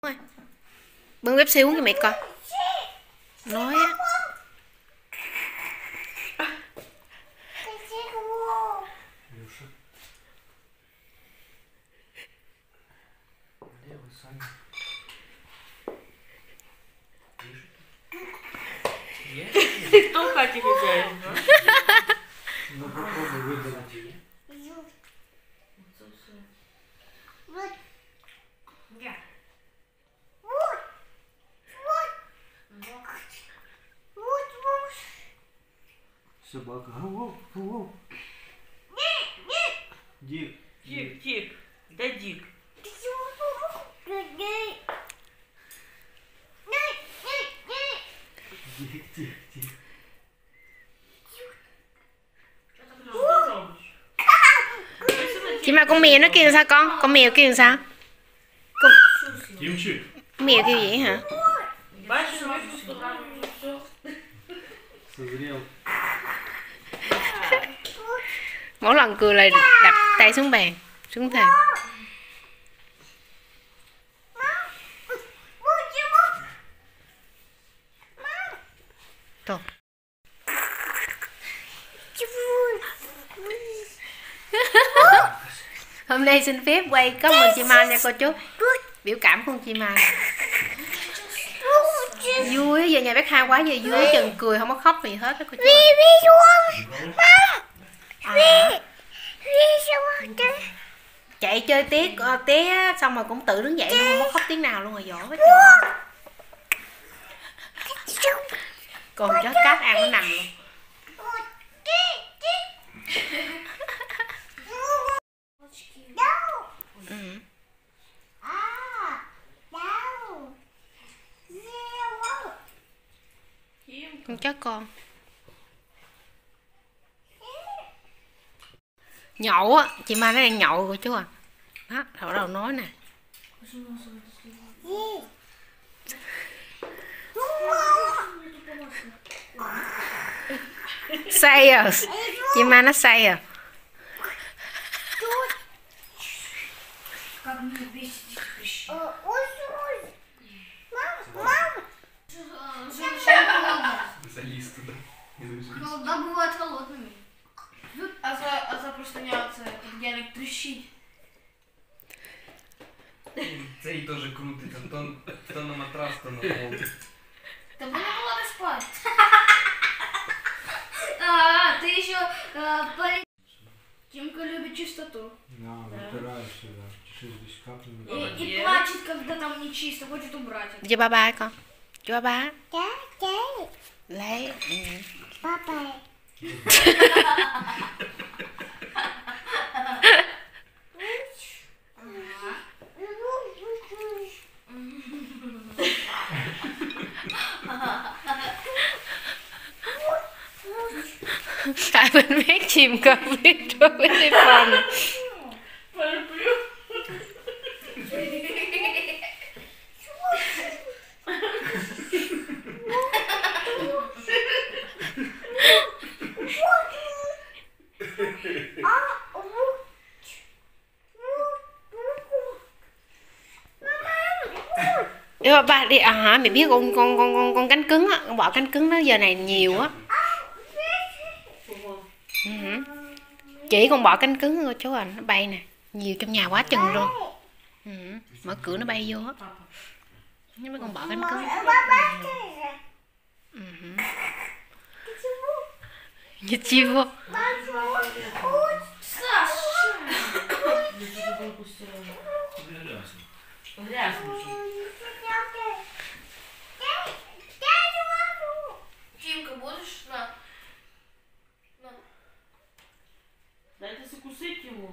Ôi, bưng bếp xíu cho mẹ coi nói á Люша. Левый Саня. Есть? Хто в хаті хазяїн? да? Ну попробуй выдавить. Це все. Собака. Воу, воу. Дик. Тік, тік. Де дік? Дик, дик, дик. Що ти там робиш? chị mà con mèo nó kêu sao con con mèo kêu sao con Тимчик. mèo kêu vậy hả Бачиш, випуск фотографію, все. Созрел. Mỗi lần cười là đập tay xuống bàn xuống thềm. Thôi. hôm nay xin phép quay có mình chị Mai nha cô chú. Biểu cảm con chị Mai. Vui giờ nhà bác hai quá giờ vui chừng cười không có khóc gì hết đó cô chú à, chạy chơi tiết ờ, té xong rồi cũng tự đứng dậy luôn không có khóc tiếng nào luôn rồi quá trời. Còn chó cát ăn nó nằm luôn. Ừ. con chó con nhậu á chị mai nó đang nhậu rồi chú à đó đầu đầu nói nè say à chị mai nó say à Как мне бесит их прыщи. Залез туда. Холода бывают холодными. а за, а за простыня Яник трещит. Це і теж крутий, там то, то на матрас, то на пол. Та вона могла не спать. А, ти ще парень. Тимка любит чистоту. Да, вытираешь сюда. Чуть здесь капнули. И, и плачет, когда там не чисто, хочет убрать. Где бабайка? Где бабайка? Да, да. Лей. Бабайка. Lấy ừ. tại mình mét chìm cơm biết đi phòng Переплю. Đi ba, ba đi à hả mẹ biết con con con con con cánh cứng á con bỏ cánh cứng nó giờ này nhiều á Ừ hử. chỉ con bỏ cánh cứng thôi chú à nó bay nè nhiều trong nhà quá chừng luôn Ừ hử. mở cửa nó bay vô á nhưng mà con bỏ cánh cứng Ừ hử. Ничего. Грязно. Тимка, Дайте закусить ему.